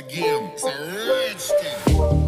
not a it's a